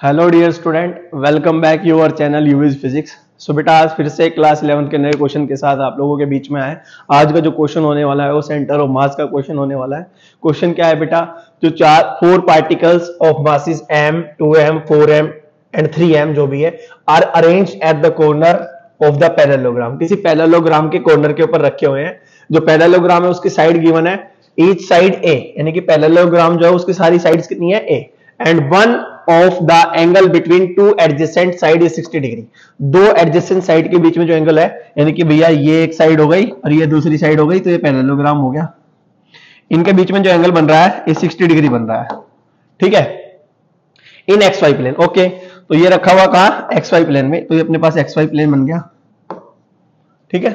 Hello dear student welcome back your channel use physics so बेटा, आज फिर से क्लास 11 के नए क्वेश्चन के साथ आप लोगों के बीच में आए। आज का जो क्वेश्चन होने वाला है, वो सेंटर ऑफ़ मास का क्वेश्चन होने वाला है। क्वेश्चन क्या है बेटा? जो चार four particles of masses m 2m 4m and 3m जो भी है are arrange at the corner of the parallelogram किसी पैरेललोग्राम के कॉर्नर के ऊपर रखे हुए हैं। जो पैरेललोग्राम है, उसकी साइड गिवन है। ईच साइड ए यानी कि पैरेलोग्राम जो है, उसकी सारी साइड्स कितनी है? A and one of the angle between two adjacent side is 60 degree दो एडजेसेंट साइड के बीच में जो एंगल है, यानी कि भैया ये एक साइड हो गई और ये दूसरी साइड हो गई तो ये पैरेललोग्राम हो गया। इनके बीच में जो एंगल बन रहा है, ये 60 डिग्री बन रहा है। ठीक है? In X Y plane okay तो ये रखा हुआ कहा? एक्स वाई प्लेन में। तो ये अपने पास एक्स वाई प्लेन बन गया। ठीक है?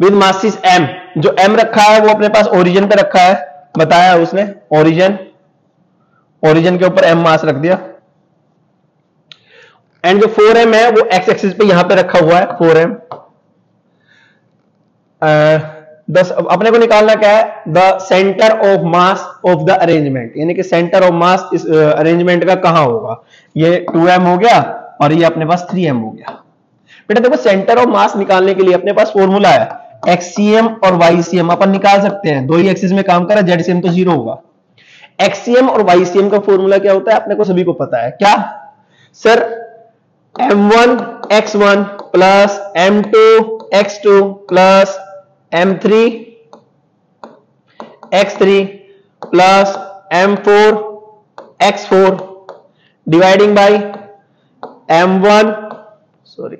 विद मासिस एम जो एम रखा है, वो अपने पास ओरिजिन पे रखा है। बताया उसने ओरिजिन ओरिजिन के ऊपर एम मास रख दिया। एंड जो फोर एम है, वो एक्स एक्सिस पे यहाँ पे रखा हुआ है फोर एम दस अपने को निकालना क्या है? The centre of mass of the arrangement यानी कि सेंटर ऑफ़ मास इस अरेंजमेंट का कहाँ होगा? ये एम हो गया और ये अपने पास थ्री एम हो गया। बेटा देखो सेंटर ऑफ़ मास निकालने के लिए अपने पास फॉर्मूला है। एक्सीएम और वाईसीएम अपन निकाल सकते हैं। दो ही एक्सिस में काम करा जेडसीएम तो ज़ीरो होगा। एक्सीएम और वाईसीएम का फॉर्मूला क्या होता है? अपने को सभी को पता है। क्या? Sir m1 x1 plus m2 x2 plus m3 x3 plus m4 x4 dividing by m1 sorry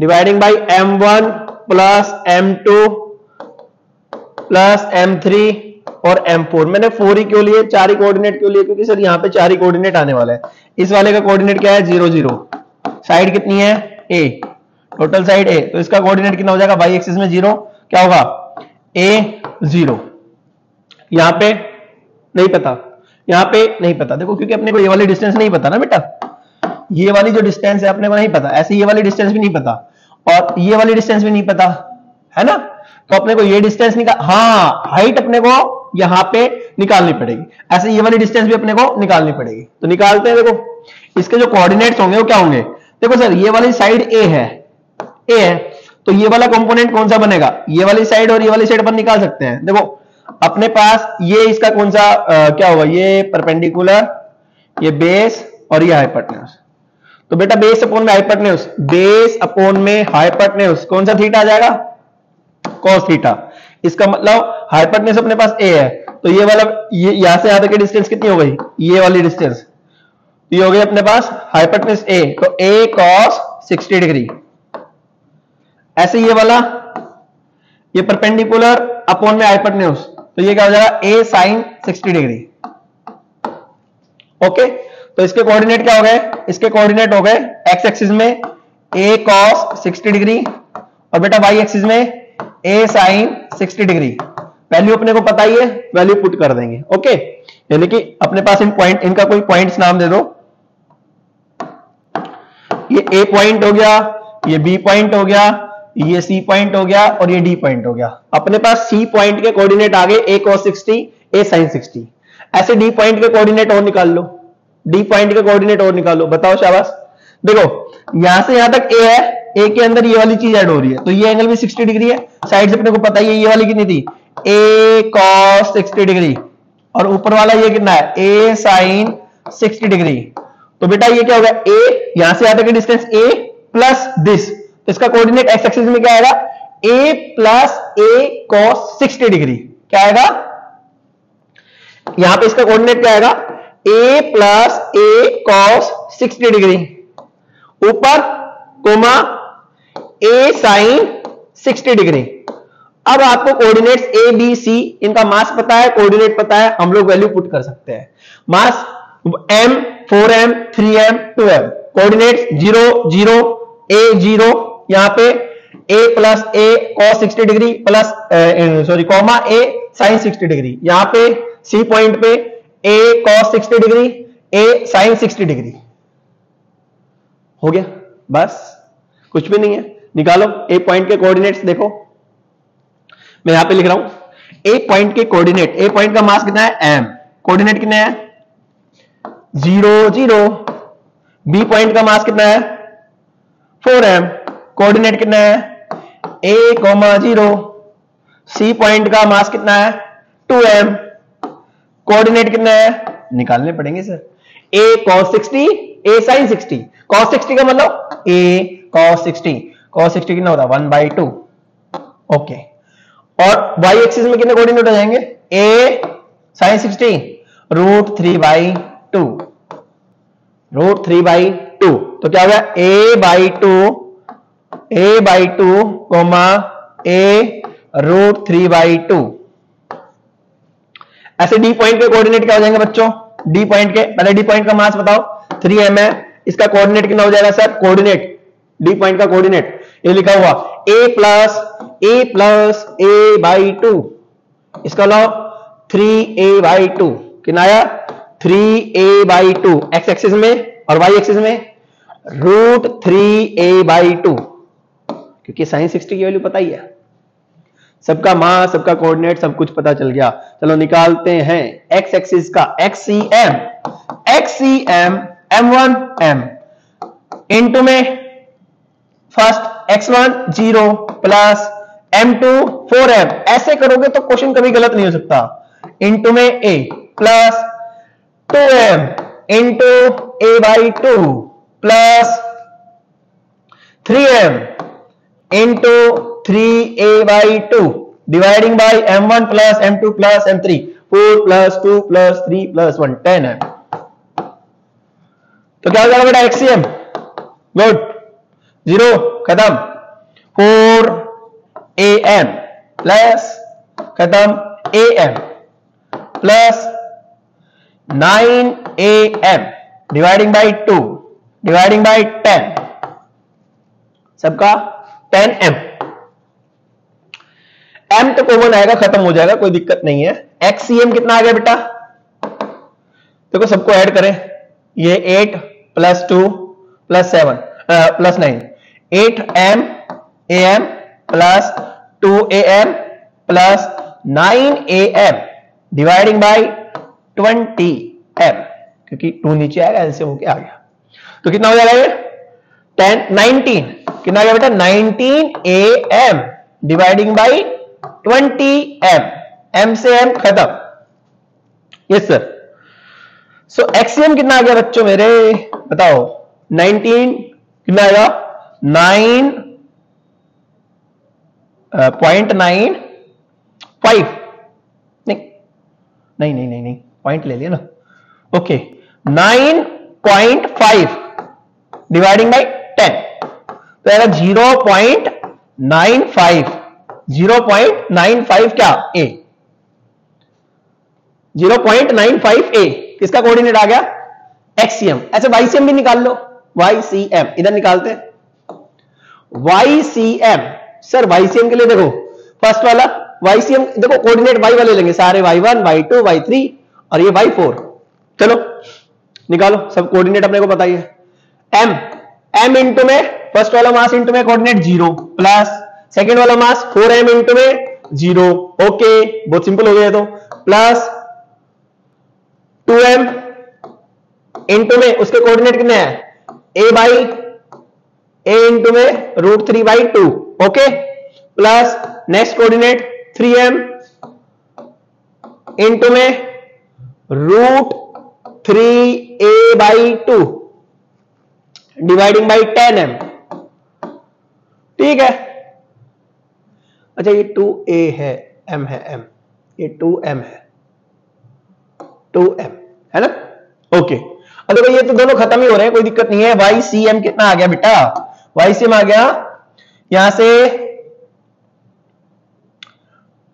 dividing by m1 plus M two plus m3 और M4 मैंने फोर ही क्यों लिए? चार ही कोऑर्डिनेट क्यों लिए? क्योंकि सर, यहाँ पे चार ही कोऑर्डिनेट आने वाला है। इस वाले का कोऑर्डिनेट क्या है? ज़ीरो ज़ीरो साइड कितनी है? ए टोटल साइड ए तो इसका कोऑर्डिनेट कितना हो जाएगा? वाई एक्सिस में ज़ीरो क्या होगा? ए ज़ीरो यहाँ पे नहीं पता। यहाँ पे नहीं पता। देखो, क्योंकि अपने को ये वाली डिस्टेंस नहीं पता ना बेटा। ये वाली जो डिस्टेंस है, अपने को नहीं पता। ऐसे ये वाली डिस्टेंस भी नहीं पता। और ये वाली डिस्टेंस भी नहीं पता। है ना? तो अपने को ये डिस्टेंस निकाल हाँ हाइट अपने को यहाँ पे निकालनी पड़ेगी। ऐसे ये वाली डिस्टेंस भी अपने को निकालनी पड़ेगी। तो निकालते हैं देखो इसके जो कोऑर्डिनेट्स होंगे वो क्या होंगे? देखो सर ये वाली साइड ए है। ए है। तो ये वाला कंपोनेंट कौन सा बनेगा? ये वाली साइड और ये वाली साइड अपन निकाल सकते हैं। देखो अपने पास ये इसका कौन सा आ, क्या होगा? ये परपेंडिकुलर ये बेस और ये हाइपरटेन्यूस तो बेटा बेस अपोन में हाइपरटेन्यूस बेस अपोन में हाइपरटेन्यूस कौन सा थीटा आ जाएगा? कॉस थीटा इसका मतलब हाइपरटेन्यूस अपने पास ए है। तो ये वाला, ये, यहाँ से यहाँ तक की डिस्टेंस कितनी हो गई? ये वाली डिस्टेंस ये हो गई अपने पास हाइपरटेन्यूस ए तो ए कॉस 60 डिग्री ऐसे ये वाला, ये परपेंडिकुलर अपॉन में हाइपरटेन्यूस तो ये क्या हो जाएगा ए साइन 60 डिग्री ओके तो इसके कोऑर्डिनेट क्या हो गए? इसके कोऑर्डिनेट हो गए एक्स एक्सिस में ए कॉस 60 डिग्री और बेटा वाई एक्सिस में ए साइन 60 डिग्री वैल्यू अपने को पता ही है वैल्यू पुट कर देंगे ओके यानी कि अपने पास इन पॉइंट इनका कोई पॉइंट्स नाम दे दो। ये ए पॉइंट हो गया, ये बी पॉइंट हो गया, ये सी पॉइंट हो गया और ये डी पॉइंट हो गया। अपने पास सी पॉइंट के कोऑर्डिनेट आ गए ए कॉस 60 ए साइन 60 ऐसे डी पॉइंट के कोऑर्डिनेट और निकाल लो। डी पॉइंट के कोऑर्डिनेट और निकालो बताओ शाबाश। देखो, यहाँ से यहाँ तक ए है ए के अंदर ये वाली चीज़ ऐड हो रही है। तो ये एंगल भी 60 डिग्री है। साइड से अपने को पता ही है ये वाली कितनी थी? ए कॉस 60 डिग्री और ऊपर वाला ये कितना है? ए साइन 60 डिग्री तो बेटा ये क्या होगा? ए यहाँ से यहाँ तक डिस्टेंस ए प्लस दिस इसका कोऑर्डिनेट एक्स एक्सिस में क्या आएगा? A plus A cos 60 degree क्या आएगा? यहाँ पे इसका कोऑर्डिनेट क्या आएगा? A plus A cos 60 degree ऊपर कोमा ए साइन 60 डिग्री अब आपको कोऑर्डिनेट्स ए बी सी इनका मास पता है कोऑर्डिनेट पता है, हम लोग वैल्यू पुट कर सकते हैं। Mass m 4m 3m 2m coordinates zero zero A zero यहाँ पे a plus A cos 60 degree plus sorry comma A sine 60 degree यहाँ पे सी पॉइंट पे A cos 60 degree A sine 60 degree हो गया? बस? कुछ भी नहीं है? निकालो ए पॉइंट के कोऑर्डिनेट्स देखो। मैं यहाँ पे लिख रहा हूँ। ए पॉइंट के कोऑर्डिनेट ए पॉइंट का मास कितना है? एम कोऑर्डिनेट कितने हैं? ज़ीरो ज़ीरो बी पॉइंट का मास कितना है? फोर एम कोऑर्डिनेट कितना है? A comma zero C point का मास कितना है? टू एम कोऑर्डिनेट कितना है? निकालने पड़ेंगे sir A cos sixty A sine sixty cos sixty का मतलब A cos sixty cos sixty कितना होता है? वन बाई टू ओके और वाई एक्सिस में कितने कोऑर्डिनेट हो जाएँगे? A sine sixty root three by two root three by two तो क्या होगा A by two A by two comma A root three by two ऐसे डी पॉइंट के कोऑर्डिनेट क्या हो जाएँगे बच्चों? डी पॉइंट के, पहले डी पॉइंट का मास बताओ. थ्री एम है इसका कोऑर्डिनेट कितना हो जाएगा सर कोऑर्डिनेट डी पॉइंट का कोऑर्डिनेट ये लिखा हुआ A plus A plus A by two इसका लो थ्री ए बाई टू कितना आया? Three A by two X axis में और वाई एक्सिस में? Root three A by two क्योंकि साइन सिक्सटी की वैल्यू पता ही है। सबका मास, सबका कोऑर्डिनेट सब कुछ पता चल गया। चलो निकालते हैं। एक्स एक्सिस का X C M X C M M one M into में first X one zero plus M two four M ऐसे करोगे तो क्वेश्चन कभी गलत नहीं हो सकता। इंटू में A plus two M into A by two plus three M into three A by two dividing by M one plus M two plus M three four plus two plus three plus one ten M तो क्या हो जाएगा बेटा? X C M good zero, खत्म। Four A M plus, खत्म, A M plus nine A M dividing by two, dividing by ten. सबका ten M. M तो common आएगा, खत्म हो जाएगा, कोई दिक्कत नहीं है। एक्स सी एम कितना आ गया बेटा? देखो, सबको ऐड करें। ये eight plus two plus seven plus nine eight M A M plus two A M plus nine A M dividing by twenty M क्योंकि टू नीचे आएगा ऐसे होके आ गया। तो कितना हो जाएगा ये? टेन नाइनटीन कितना आ गया बेटा? Nineteen A M dividing by twenty M M से एम खत्म। Yes sir so X C M कितना आ गया बच्चों मेरे? बताओ। 19 कितना आएगा? नाइन पॉइंट नाइन फाइव नहीं नहीं नहीं नहीं नहीं पॉइंट ले लिया ना। Okay nine point five dividing by ten तो आएगा zero point nine five zero point nine five क्या? A zero point nine five A किसका कोऑर्डिनेट आ गया? एक्सीएम ऐसे वाईसीएम भी निकाल लो। वाईसीएम इधर निकालते हैं। वाईसीएम सर वाईसीएम के लिए देखो फ़र्स्ट वाला वाईसीएम देखो कोऑर्डिनेट वाई वाले लेंगे, सारे Y one Y two Y three और ये वाई फोर चलो, निकालो, सब कोऑर्डिनेट अपने को बताइए। एम एम इंटू में फ़र्स्ट वाला मास इंटू में कोऑर्डिनेट ज़ीरो प्लस सेकेंड वाला मास फोर एम इंटू में ज़ीरो ओके बहुत सिंपल हो गया तो। प्लस टू एम इंटू में, उसके कोऑर्डिनेट कितने हैं? ए बाई ए इंटू में root three by two okay plus next coordinate three M into में root three A by two dividing by ten M ठीक है? अच्छा ये टू ए है एम है एम ये टू एम है टू एम है ना? ओके अब देखो, ये तो दोनों खत्म ही हो रहे हैं, कोई दिक्कत नहीं है। वाई सी एम कितना आ गया बेटा? वाई सी एम आ गया। यहाँ से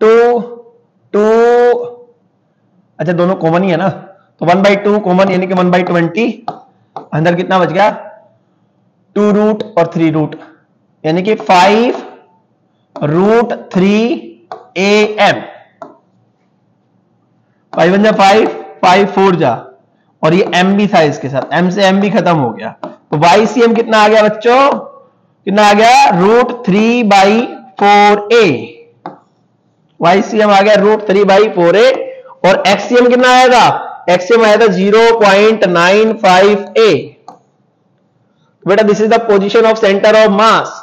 टू टू अच्छा दोनों कॉमन ही है ना? तो वन बाई टू कॉमन यानी कि वन बाई ट्वेंटी अंदर कितना बच गया? टू रूट और थ्री रूट यानी कि five root three A M five one जा फाइव फाइव फोर जा। और ये एम भी था इसके साथ। एम से एम भी खत्म हो गया। तो वाई सी एम कितना आ गया बच्चों? कितना आ गया? Root three by four A Y C M आ गया root three by four A और एक्सीएम कितना आएगा? एक्सएम आया था 0.95 ए बेटा this is the position of centre of mass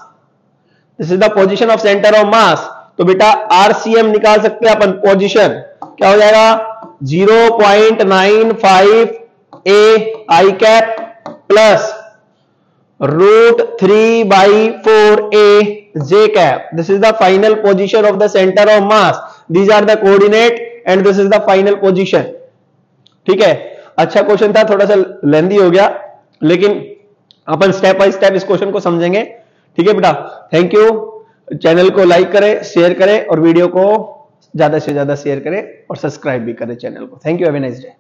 this is the position of centre of mass तो बेटा RCM निकाल सकते हैं अपन पोजिशन क्या हो जाएगा? 0.95 A I cap plus root three by four A J cap this is the final position of the centre of mass these are the coordinate and this is the final position ठीक है? अच्छा question था, थोड़ा सा लेंदी हो गया, लेकिन अपन स्टेप बाय स्टेप इस क्वेश्चन को समझेंगे। ठीक है बेटा? थैंक यू चैनल को लाइक करें शेयर करें और वीडियो को ज़्यादा से ज़्यादा शेयर करें और सब्सक्राइब भी करें चैनल को। Thank you have a nice day